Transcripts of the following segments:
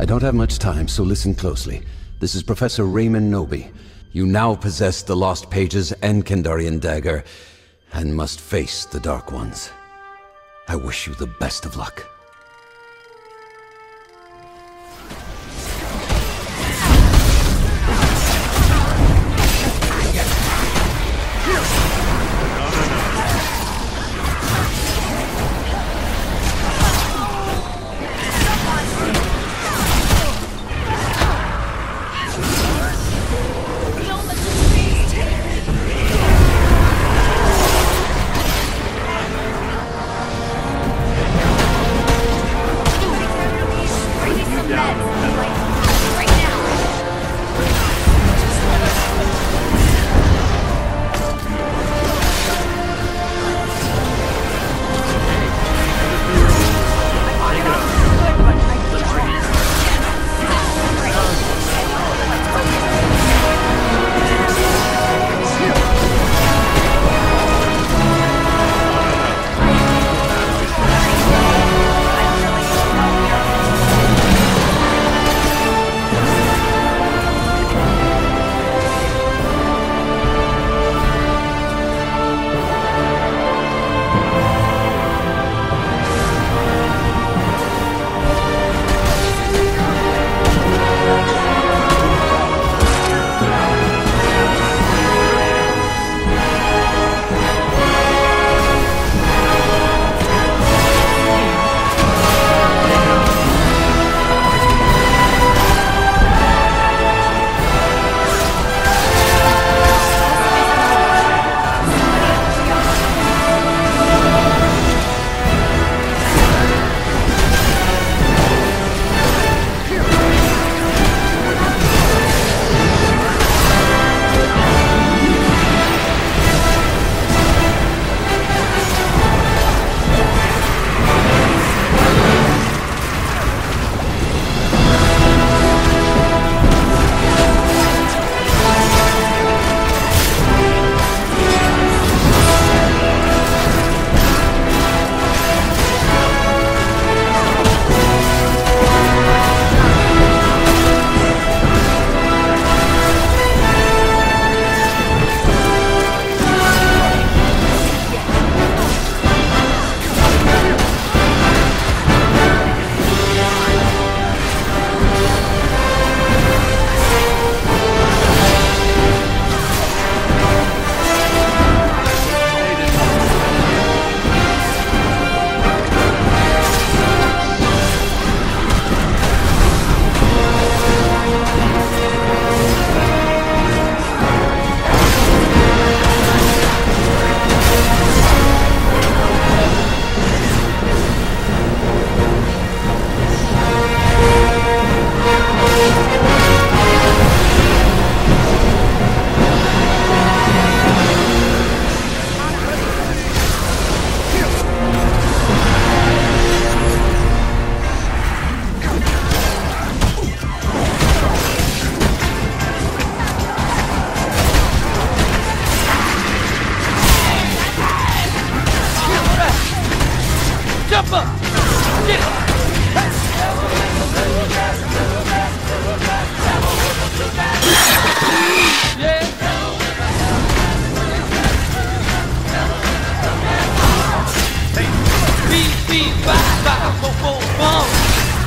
I don't have much time, so listen closely. This is Professor Raymond Knowby. You now possess the Lost Pages and Kandarian Dagger, and must face the Dark Ones. I wish you the best of luck.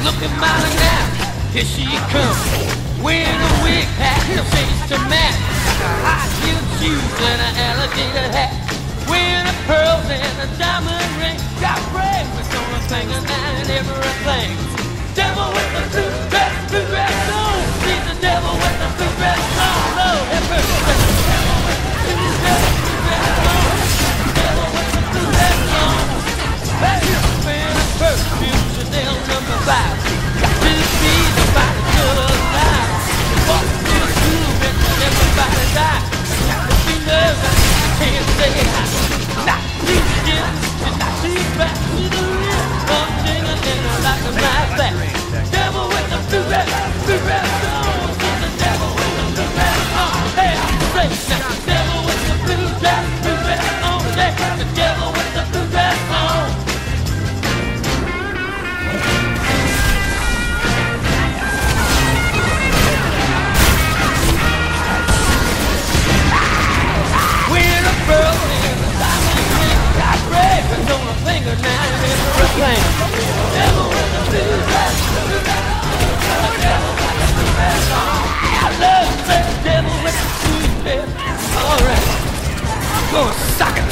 Looking mighty now, here she comes. Wearing a wig hat, her face to match. High heel shoes and an alligator hat. Wearing pearls and a diamond ring. Got bracelets on her finger and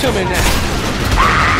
to me now.